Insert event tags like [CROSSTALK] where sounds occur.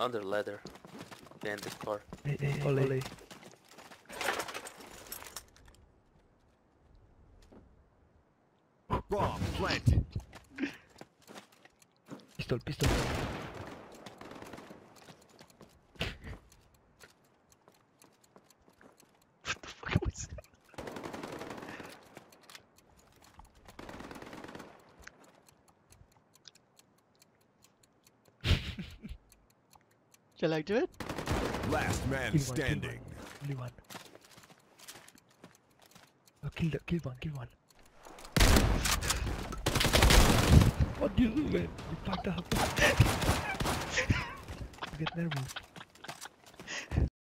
Under ladder. Behind the car. Hey, hey, hey, Ole. Ole. Bomb planted. Pistol, pistol. Shall I do it? Last man Kill one, kill standing. one. Only one. Oh, kill, the, kill one, kill one. What do you do, man? You fucked up. [LAUGHS] Get nervous.